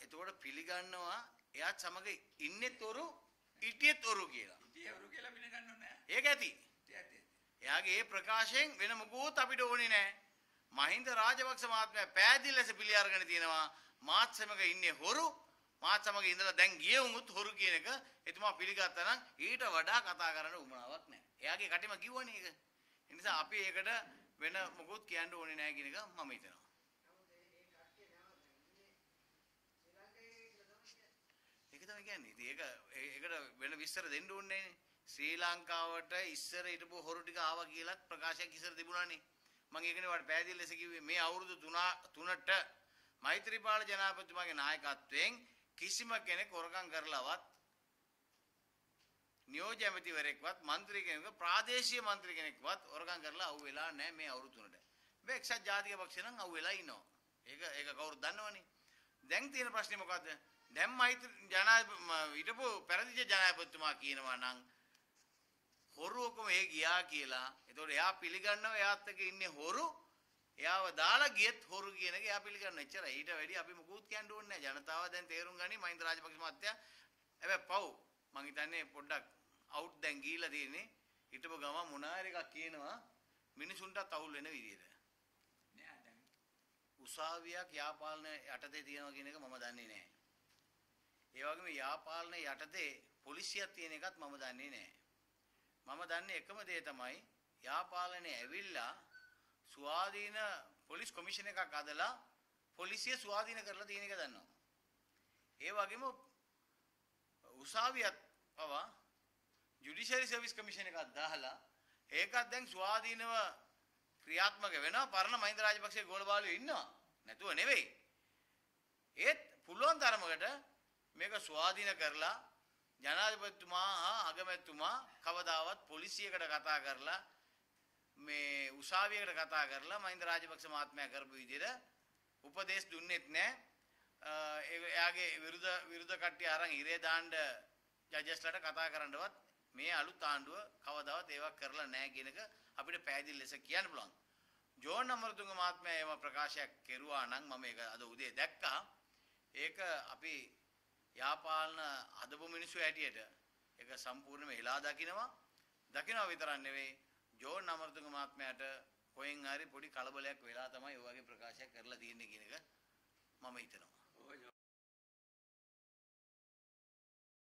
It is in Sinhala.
එතකොට පිළිගන්නවා එයාත් සමග ඉන්නෙත් ඔරු ඉටියෙත් ඔරු කියලා. ඉතියවරු කියලා පිළිගන්නව නෑ. ඒක ඇති. එයාගේ ඒ ප්‍රකාශයෙන් වෙන මොකුත් අපිට ඕනේ නැහැ. මහින්ද රාජපක්ෂ මහත්මයා පෑදිලි ලෙස පිළි අරගෙන තියෙනවා මාත් සමග ඉන්නේ හොරු මාත් සමග ඉඳලා දැන් ගිය උමුත් හොරු කියන එක එතුමා පිළිගත්තා නම් ඊට වඩා කතා කරන්න උවමනාවක් නැහැ. එයාගේ කටේම කිව්වනේ ඒක. ඒ නිසා අපි ඒකට වෙන මොකුත් කියන්න ඕනේ නැහැ කියන එක මම හිතනවා. ඒක තමයි කියන්නේ. ඉතින් ඒක ඒ- ඒකට වෙන විස්තර දෙන්න ඕනේ නැහැනේ. ශ්‍රී ලංකාවට ඉස්සර හිටපු හොරු ටික ආවා කියලා ප්‍රකාශයක් ඉස්සර තිබුණානේ. මම ඒකනේ වට පැහැදිලි ලෙස කිව්වේ මේ අවුරුදු 3 තුනට මෛත්‍රීපාල ජනාධිපතිතුමාගේ නායකත්වයෙන් කිසිම කෙනෙක් හොරකම් කරලවත් නියෝජ්‍ය ඇමතිවරයෙක්වත් മന്ത്രി කෙනෙක්ව ප්‍රාදේශීය മന്ത്രി කෙනෙක්වත් හොරකම් කරලා අහු වෙලා නැහැ මේ අවුරුදු තුනට. මේ එක්සත් ජාතික පක්ෂය නම් අහු වෙලා ඉන්නවා. ඒක ඒක කවුරුද දන්නවනේ. දැන් තියෙන ප්‍රශ්නේ මොකද්ද? දැන් මෛත්‍රී ජනාධිපති හිටපු පෙරදිච්ච ජනාධිපතිතුමා කියනවා නම් හොරු ඔක්කොම ඒ ගියා කියලා. එතකොට එයා පිළිගන්නවා එයාත් එක්ක ඉන්නේ හොරු. එයාව දාලා ගියත් හොරු කියන එක එයා පිළිගන්න එච්චරයි. ඊට වැඩි අපි මොකුත් කියන්න ඕනේ නැහැ. ජනතාව දැන් තේරුම් ගනි මහින්ද රාජපක්ෂ මහත්තයා. හැබැයි පව් මං හිතන්නේ පොඩ්ඩක් අවුට් දැන් ගිහිලා තියෙන්නේ. හිටපු ගම මොනාර එකක් කියනවා මිනිසුන්ටත් අවුල් වෙන විදිහට. නෑ දැන්. උසාවියක් යාපාලන යටතේ තියෙනවා කියන එක මම දන්නේ නැහැ. ඒ වගේම යාපාලන යටතේ පොලිසියක් තියෙන එකත් මම දන්නේ නැහැ. මම දන්නේ එකම දේ තමයි යාපාලනේ ඇවිල්ලා ස්වාධීන පොලිස් කොමිෂන් එකක් අදලා පොලිසිය ස්වාධීන කරලා තියෙන එක දන්නවා. ඒ වගේම උසාවියත් පවා ජුඩිෂරි සර්විස් කමිෂන් එකක් දාලා ඒකත් දැන් ස්වාධීනව ක්‍රියාත්මක වෙනවා පරණ මහින්ද රාජපක්ෂේ ගෝලබාලුවෝ ඉන්නවා නැතුව නෙවෙයි ඒත් පුළුවන් තරමකට මේක ස්වාධීන කරලා ජනාධිපතිතුමා හා අගමැතිතුමා කවදාවත් පොලිසියකට කතා කරලා මේ උසාවියකට කතා කරලා මහින්ද රාජපක්ෂ මහත්මයා කරපු විදිහට උපදේශ දුන්නෙත් නැහැ එයාගේ විරුද්ධ විරුද්ධ කට්ටිය අරන් ඉරේ දාන්න ජජස්ලට කතා කරන්නවත් මේ අලුත් ආණ්ඩුව කවදාවත් ඒවා කරලා නැහැ කියන එක අපිට පැහැදිලි ලෙස කියන්න පුළුවන්. ජෝන් අමරතුංග මහත්මයා ඒව ප්‍රකාශයක් කෙරුවා නම් මම ඒක අද උදේ දැක්කා. ඒක අපි යාපාලන අදපු මිනිස්සු හැටියට ඒක සම්පූර්ණයෙන්ම හෙලා දකිනවා. දකිනවා විතරක් නෙවෙයි ජෝන් අමරතුංග මහත්මයාට කොහෙන් හරි පොඩි කලබලයක් වෙලා තමයි ඔය වගේ ප්‍රකාශයක් කරලා තියෙන්නේ කියන එක මම හිතනවා.